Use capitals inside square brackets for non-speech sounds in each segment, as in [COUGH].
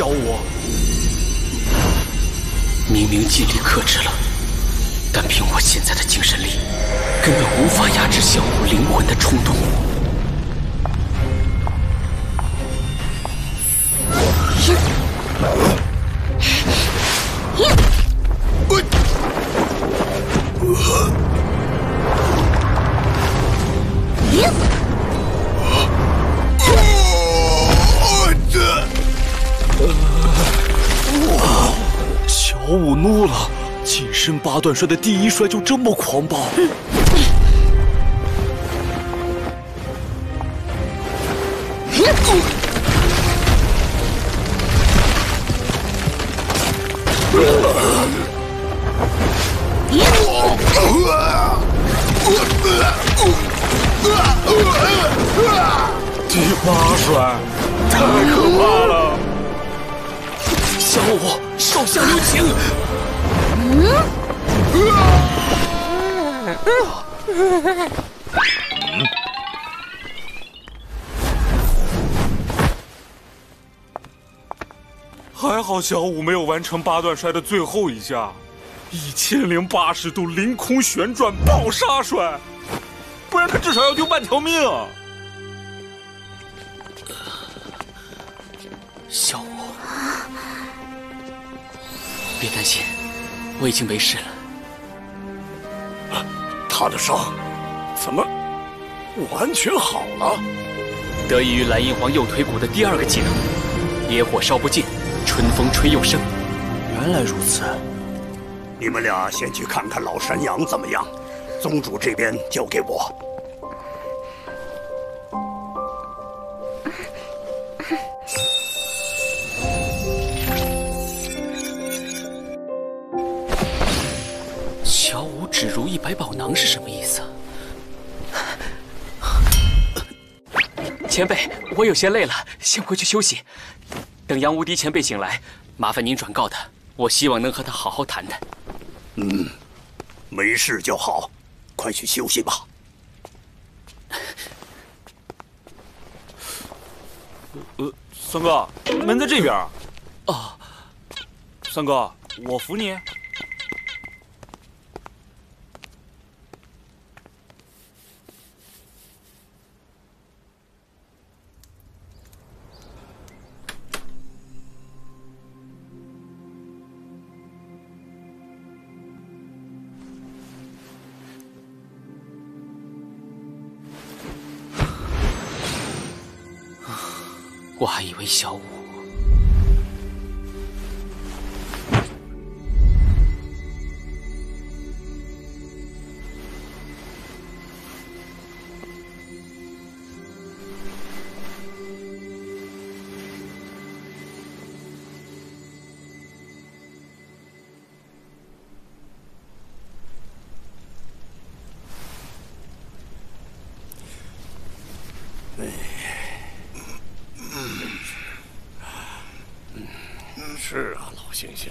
小五。明明尽力克制了，但凭我现在的精神力，根本无法压制小五灵魂的冲动。段摔的第一摔就这么狂暴。第八摔，太可怕了！小五，手下留情！还好小五没有完成八段摔的最后一下，一千零八十度凌空旋转爆杀摔，不然他至少要丢半条命啊！小五，别担心，我已经没事了。他的伤怎么完全好了？得益于蓝银皇右腿骨的第二个技能——野火烧不尽，春风吹又生。原来如此，你们俩先去看看老山羊怎么样，宗主这边交给我。五只如意百宝囊是什么意思？前辈，我有些累了，先回去休息。等杨无敌前辈醒来，麻烦您转告他，我希望能和他好好谈谈。嗯，没事就好，快去休息吧。呃，三哥，门在这边。哦，三哥，我扶你。我还以为小五……是啊，老猩猩。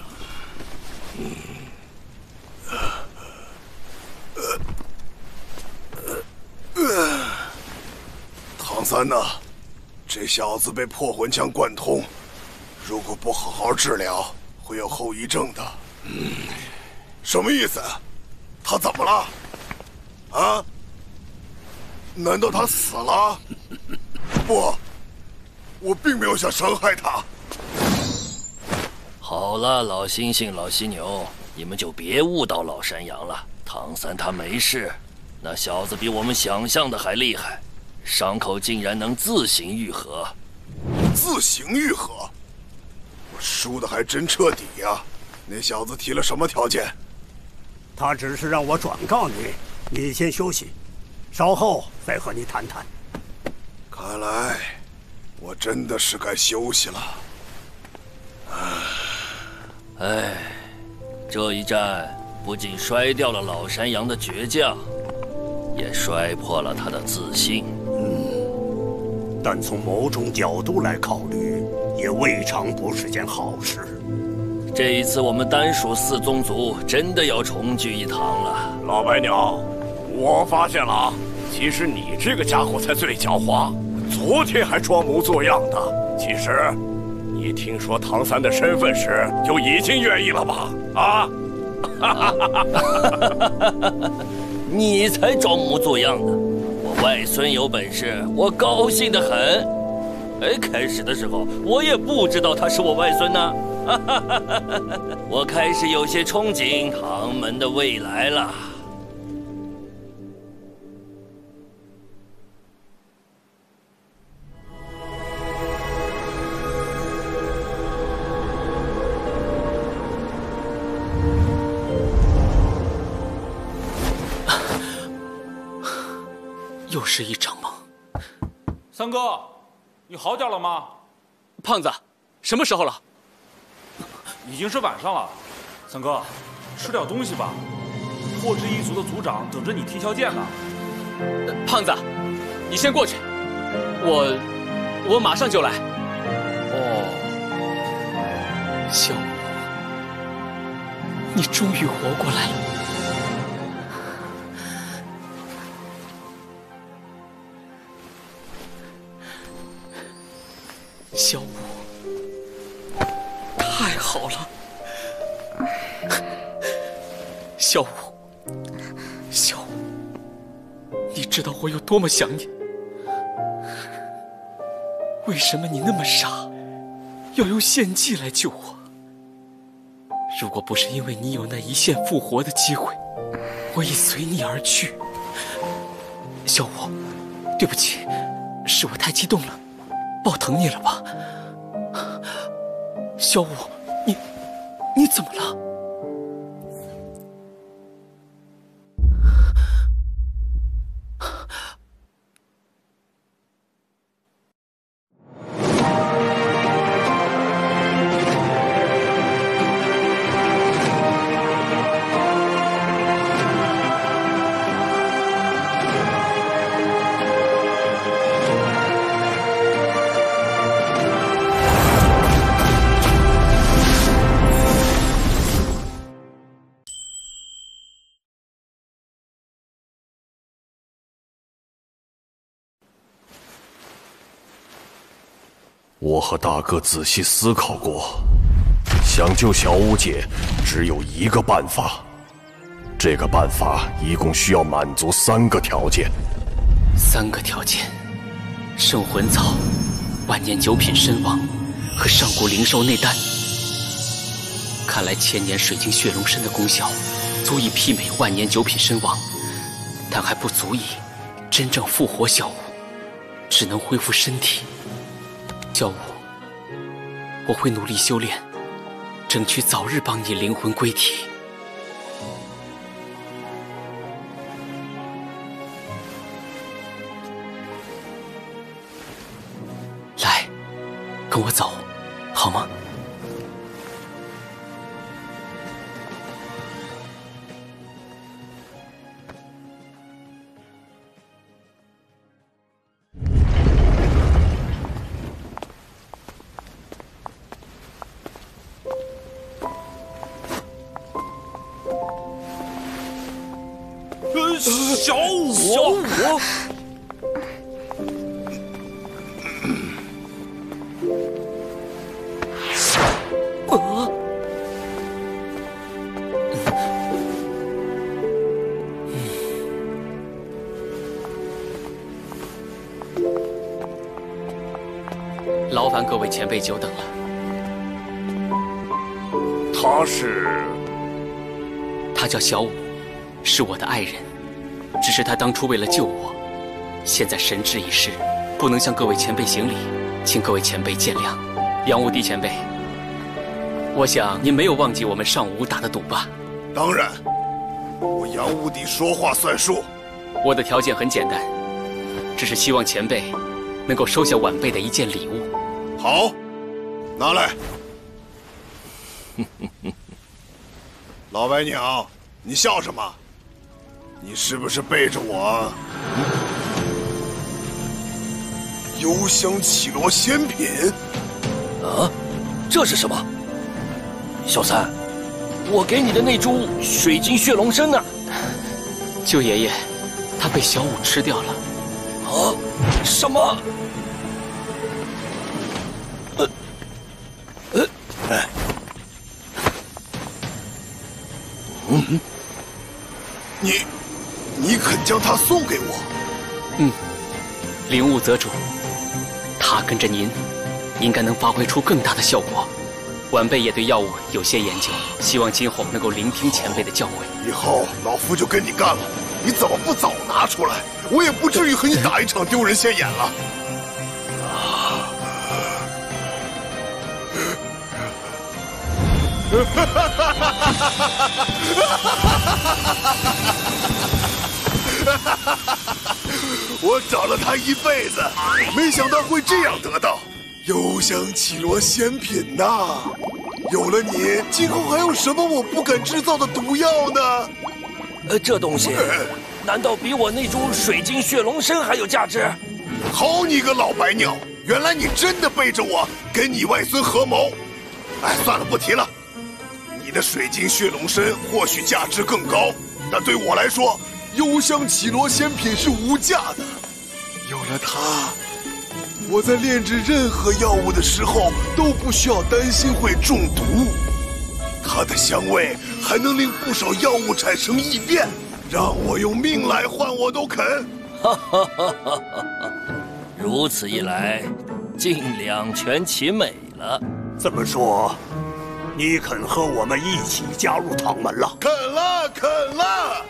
唐三呐，这小子被破魂枪贯通，如果不好好治疗，会有后遗症的。什么意思？他怎么了？啊？难道他死了？不，我并没有想伤害他。好了，老猩猩、老犀牛，你们就别误导老山羊了。唐三他没事，那小子比我们想象的还厉害，伤口竟然能自行愈合。自行愈合？我输的还真彻底呀！那小子提了什么条件？他只是让我转告你，你先休息，稍后再和你谈谈。看来我真的是该休息了。唉，这一战不仅摔掉了老山羊的倔强，也摔破了他的自信。嗯，但从某种角度来考虑，也未尝不是件好事。这一次，我们单属四宗族真的要重聚一堂了。老白鸟，我发现了啊，其实你这个家伙才最狡猾，昨天还装模作样的，其实你听说唐三的身份时，就已经愿意了吧？啊！[LAUGHS] 你才装模作样的！我外孙有本事，我高兴的很。哎，开始的时候我也不知道他是我外孙呢。[LAUGHS] 我开始有些憧憬唐门的未来了。是一场梦。三哥，你好点了吗？胖子，什么时候了？已经是晚上了。三哥，吃点东西吧。霍之一族的族长等着你提条件呢。胖子，你先过去，我我马上就来。哦，小五，你终于活过来了。知道我有多么想你？为什么你那么傻，要用献祭来救我？如果不是因为你有那一线复活的机会，我已随你而去。小五，对不起，是我太激动了。抱疼你了吧，小五，你你怎么了？我和大哥仔细思考过，想救小五姐，只有一个办法。这个办法一共需要满足三个条件。三个条件：圣魂草、万年九品参王和上古灵兽内丹。看来千年水晶血龙参的功效足以媲美万年九品参王，但还不足以真正复活小五，只能恢复身体。小舞，我会努力修炼，争取早日帮你灵魂归体。来，跟我走，好吗？小五，小五，呃，劳烦各位前辈久等了。他是，他叫小五，是我的爱人。只是他当初为了救我，现在神志已失，不能向各位前辈行礼，请各位前辈见谅。杨无敌前辈，我想您没有忘记我们上午打的赌吧？当然，我杨无敌说话算数。我的条件很简单，只是希望前辈能够收下晚辈的一件礼物。好，拿来。[LAUGHS] 老白鸟，你笑什么？你是不是背着我？幽香绮罗仙品，啊，这是什么？小三，我给你的那株水晶血龙参呢？舅爷爷，他被小五吃掉了。啊，什么？呃，呃，哎，嗯，你。你肯将它送给我？嗯，领悟则主，他跟着您，应该能发挥出更大的效果。晚辈也对药物有些研究，希望今后能够聆听前辈的教诲。以后老夫就跟你干了，你怎么不早拿出来？我也不至于和你打一场丢人现眼了。[LAUGHS] [LAUGHS] 我找了他一辈子，没想到会这样得到。幽香绮罗仙品呐！有了你，今后还有什么我不敢制造的毒药呢？呃，这东西 [LAUGHS] 难道比我那株水晶血龙参还有价值？好你个老白鸟！原来你真的背着我跟你外孙合谋。哎，算了，不提了。你的水晶血龙参或许价值更高，但对我来说，幽香绮罗仙品是无价的。有了它，我在炼制任何药物的时候都不需要担心会中毒。它的香味还能令不少药物产生异变，让我用命来换我都肯。哈哈哈哈哈！如此一来，竟两全其美了。这么说，你肯和我们一起加入唐门了？肯了，肯了。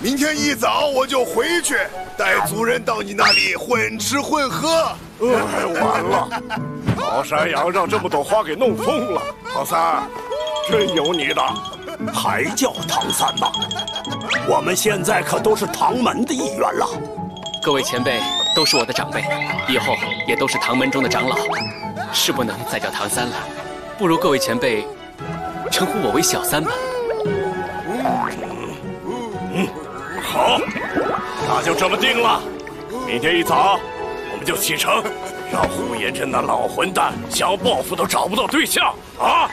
明天一早我就回去，带族人到你那里混吃混喝。哎，完了，老山羊让这么朵花给弄疯了。唐三，真有你的，还叫唐三吗？我们现在可都是唐门的一员了。各位前辈都是我的长辈，以后也都是唐门中的长老，是不能再叫唐三了。不如各位前辈称呼我为小三吧。嗯，好，那就这么定了。明天一早我们就启程，让呼延震那老混蛋想要报复都找不到对象啊！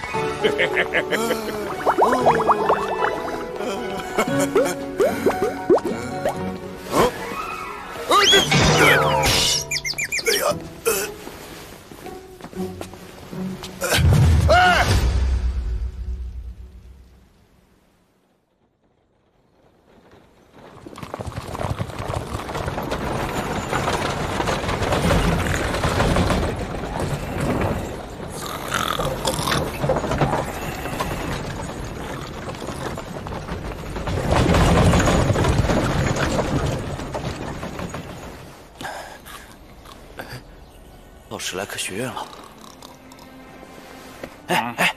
[LAUGHS] 史莱克学院了。哎哎，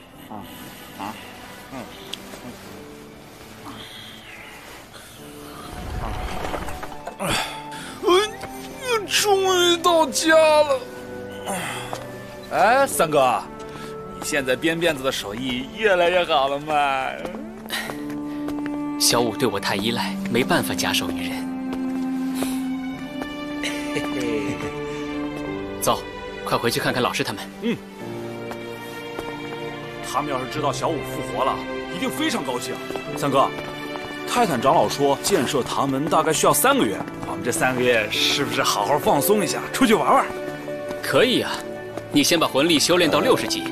我终于到家了。哎，三哥，你现在编辫子的手艺越来越好了嘛？小五对我太依赖，没办法假手于人。嘿嘿，走，快回去看看老师他们。嗯。他们要是知道小五复活了，一定非常高兴。三哥，泰坦长老说建设唐门大概需要三个月，我们这三个月是不是好好放松一下，出去玩玩？可以啊，你先把魂力修炼到六十级，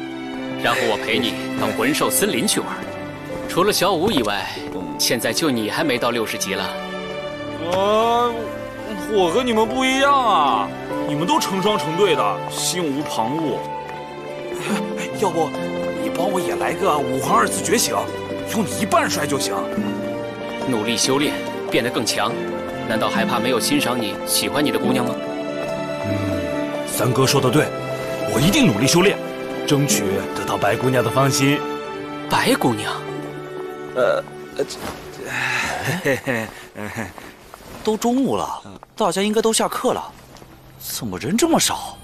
然后我陪你到魂兽森林去玩。除了小五以外，现在就你还没到六十级了。啊，我和你们不一样啊，你们都成双成对的，心无旁骛。[LAUGHS] 要不你？帮我也来个五皇二次觉醒，用你一半帅就行。努力修炼，变得更强，难道还怕没有欣赏你、喜欢你的姑娘吗？嗯，三哥说的对，我一定努力修炼，争取得到白姑娘的芳心。白姑娘？呃，嘿 [LAUGHS] 嘿，都中午了，大家应该都下课了，怎么人这么少？